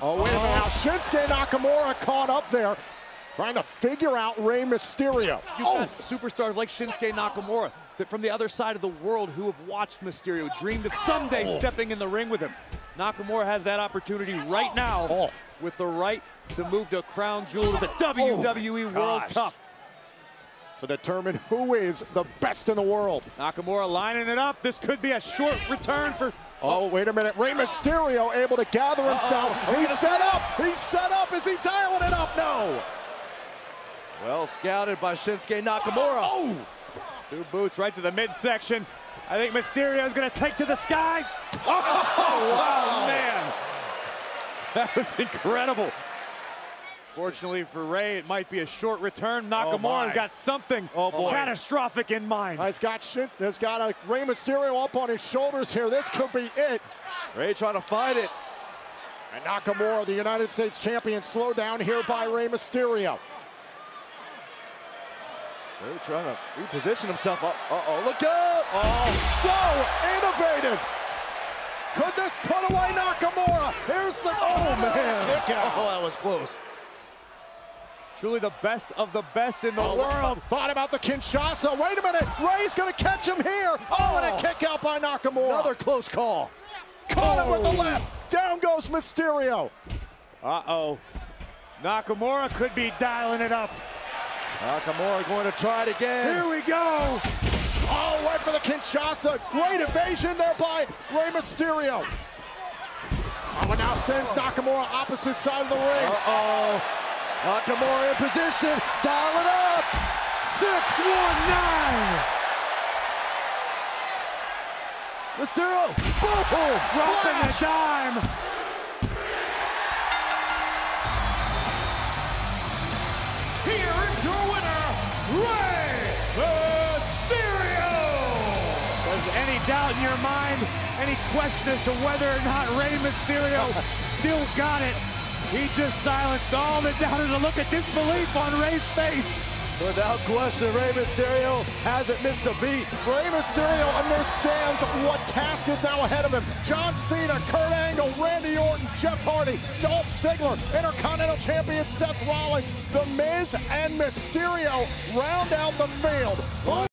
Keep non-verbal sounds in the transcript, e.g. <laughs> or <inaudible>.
Oh, wait a minute. Now Shinsuke Nakamura caught up there, trying to figure out Rey Mysterio. You've oh, got superstars like Shinsuke Nakamura that from the other side of the world who have watched Mysterio, dreamed of someday Oh. stepping in the ring with him. Nakamura has that opportunity right now Oh. with the right to move to crown jewel of the oh. WWE World gosh. Cup. to determine who is the best in the world. Nakamura lining it up. This could be a short return for. Oh, oh, wait a minute. Rey Mysterio able to gather himself. Uh-oh. He's set up. He's set up. Is he dialing it up? No. Well scouted by Shinsuke Nakamura. Oh. Two boots right to the midsection. I think Mysterio is going to take to the skies. Oh, <laughs> wow, man. That was incredible. Fortunately for Rey, it might be a short return. Nakamura's my. got something Oh, boy. catastrophic in mind. he's got Shin- He's got a Rey Mysterio up on his shoulders here. This could be it. Rey trying to fight it. And Nakamura, the United States champion, slowed down here by Rey Mysterio. Rey trying to reposition himself. Uh oh, look out! Oh, so innovative. Could this put away Nakamura? Here's the, oh man, kick out. Oh, that was close. Truly the best of the best in the Oh, world. Thought about the Kinshasa. Wait a minute. Rey's going to catch him here. Oh, and a oh. kick out by Nakamura. Another close call. Caught him with the Oh. left. Down goes Mysterio. Uh-oh. Nakamura could be dialing it up. Nakamura going to try it again. Here we go. Oh, wait for the Kinshasa. Great evasion there by Rey Mysterio. Oh, and now sends Nakamura opposite side of the ring. Uh-oh. Nakamura in position. Dial it up. 619. Mysterio. Boom. Dropping a dime. Here is your winner, Rey Mysterio! There's any doubt in your mind, any question as to whether or not Rey Mysterio <laughs> still got it. He just silenced all the doubters. A look at disbelief on Rey's face. Without question, Rey Mysterio hasn't missed a beat. Rey Mysterio understands what task is now ahead of him. John Cena, Kurt Angle, Randy Orton, Jeff Hardy, Dolph Ziggler, Intercontinental Champion Seth Rollins, The Miz, and Mysterio round out the field.